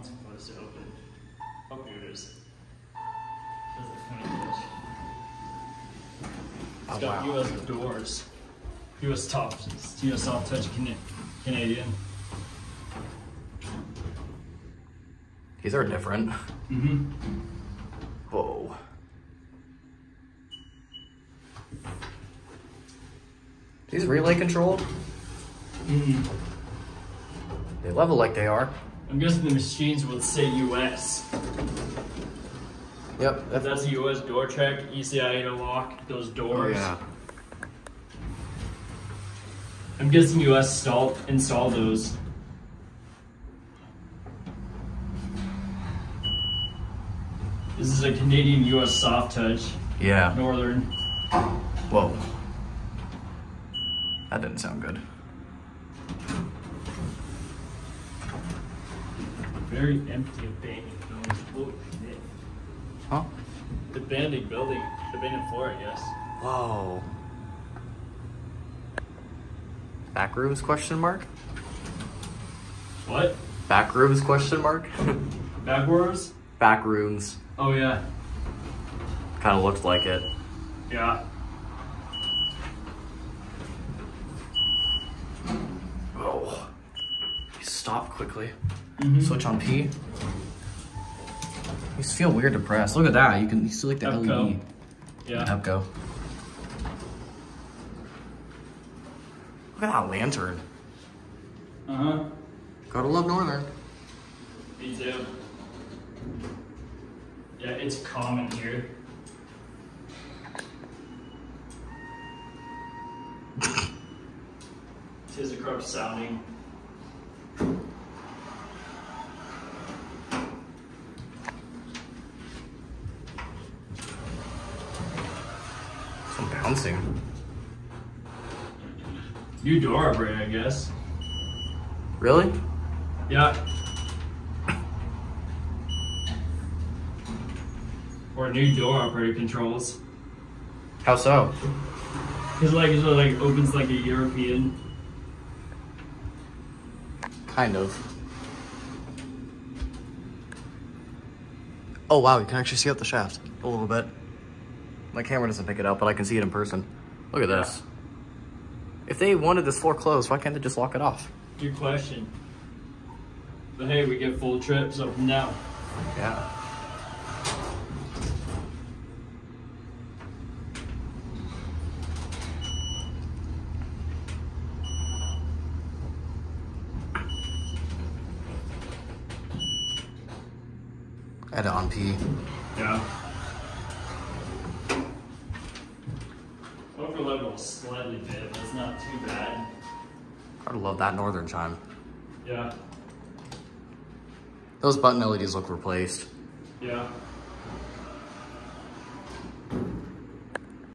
not supposed to open. Oh, here it is. That's a funny touch. It's Oh, got wow. US doors. US top, US SoftTouch Canadian. These are different. Mm-hmm. Whoa. These relay controlled? Mm-hmm. They level like they are. I'm guessing the machines would say US. Yep. If that's a US door check, ECI to lock those Oh doors. yeah. I'm guessing US install install those. This is a Canadian US SoftTouch, Yeah. Northern. Whoa. That didn't sound good. Very empty abandoned building. Oh shit. Huh? The abandoned building. The abandoned floor, I guess. Whoa. Back rooms question mark? What? Back rooms question mark? Back rooms? Back rooms. Oh yeah. Kind of looked like it. Yeah. Oh. Stop quickly. Mhm. Switch on P. You feel weird to press. Look at that. You can you see like the Epco. LED. Yeah. Epco. Look at that lantern. Uh huh. Gotta love Northern. Me too. Yeah, it's common here. ThyssenKrupp sounding. Bouncing. New door operator, I guess. Really? Yeah. Or new door operator controls. How so? Cause like it like opens like a European. Kind of. Oh wow, you can actually see up the shaft a little bit. My camera doesn't pick it up, but I can see it in person. Look at Yeah. this. If they wanted this floor closed, why can't they just lock it off? Good question. But hey, we get full trips up now. Yeah. Edit on P. Yeah. Overload will slightly bit, but it's not too bad. I love that northern chime. Yeah. Those button LEDs look replaced. Yeah.